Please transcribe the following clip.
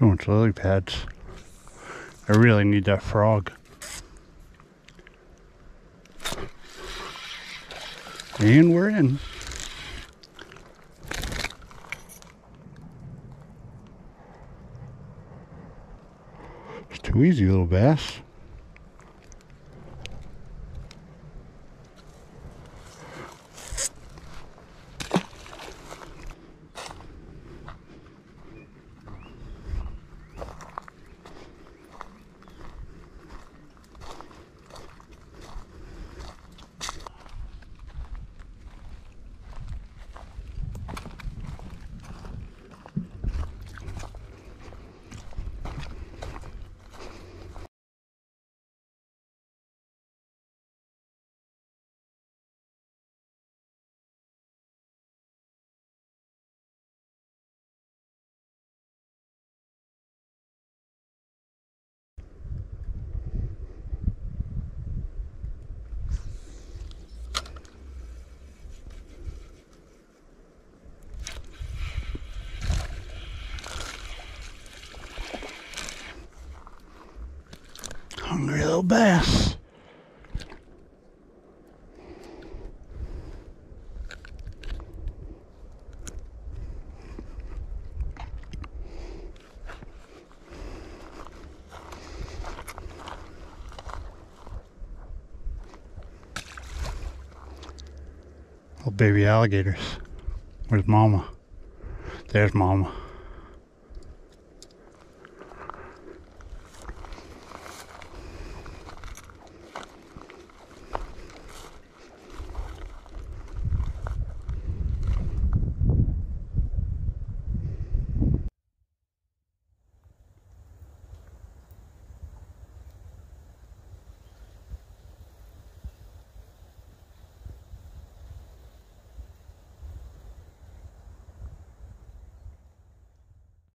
Too much lily pads. I really need that frog. And we're in. It's too easy, little bass. Hungry little bass. Little baby alligators. Where's mama? There's mama.